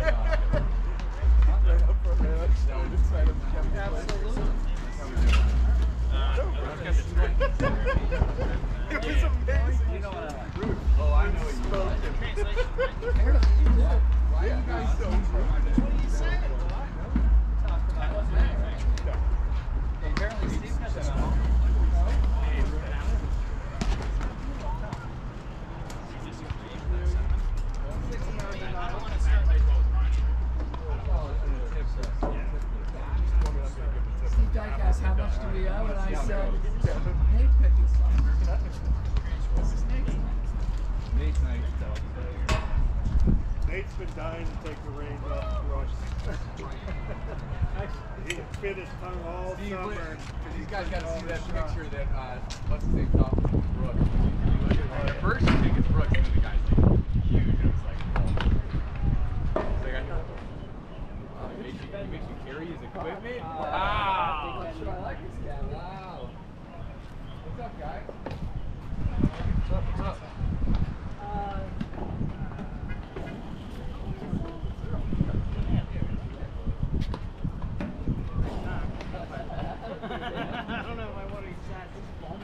Yeah. Nate's been dying to take the reins off Rush. he bit his tongue all Steve summer. Because these guys got to see that picture that, uh, what's his name, Tom Brooks.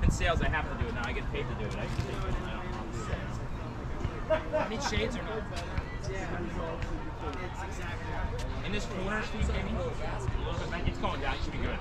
In sales, I have to do it now. I get paid to do it. I, do it. Need shades or not? In this corner, Steve, maybe? It's going down. It should be good.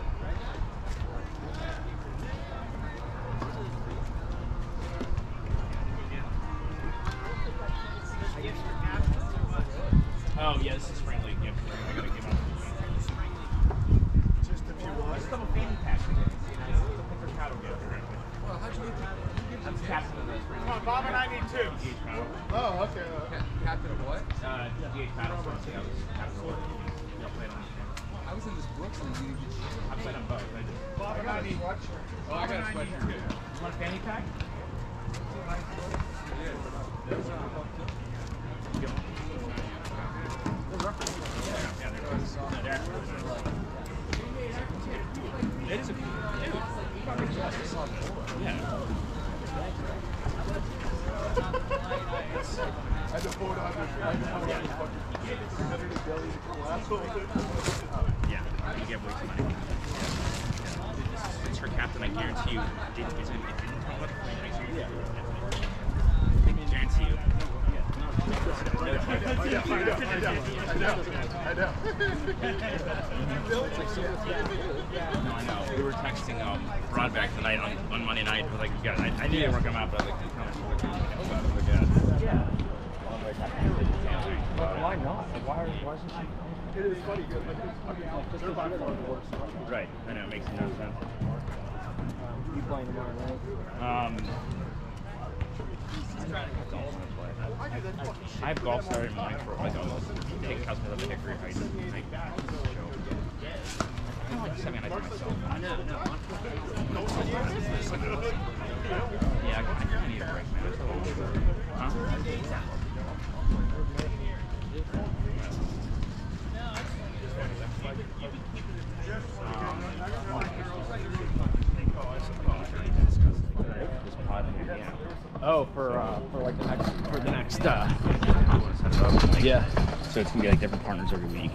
I was in this Brooks and you I'm playing on both. I, just, well, I got a sweatshirt. Oh, I got a sweatshirt. You want a fanny pack? Yeah, you get way too many. It's her captain, I guarantee you, didn't, it didn't come up. I guarantee you. I know. No, I know. We were texting um, Broadback tonight on, on Monday night. I like, yeah, I, I knew they were coming out, but I like was like, yeah. Why not? Why, why isn't she? It is funny because like, they're by far. Right. I know. It makes no sense. You playing tomorrow night? Um, I have golf Saturday morning for like almost take customers up to Hickory Heights. Like, I don't like just having a night to myself. I know, no. Yeah, I kind of need a break, man. It's a little, huh? Oh, for uh, for like the next for the next uh. Yeah. Yeah. So it's gonna be like different partners every week.